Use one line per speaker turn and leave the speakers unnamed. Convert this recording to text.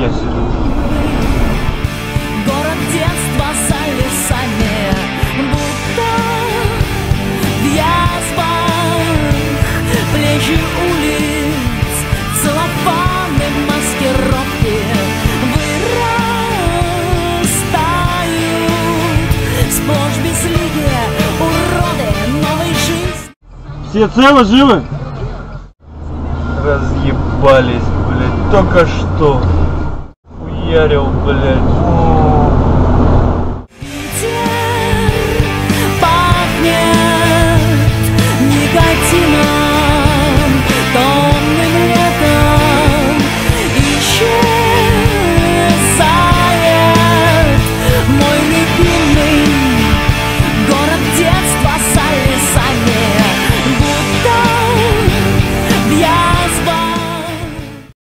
я.
Город детства за лесами, будто в язвах плечи улиц, целлофаны маскировки вырастают сплошь безликие уроды новой жизни.
Все целы, живы? Разъебались, блядь, только что. Уярил, блядь.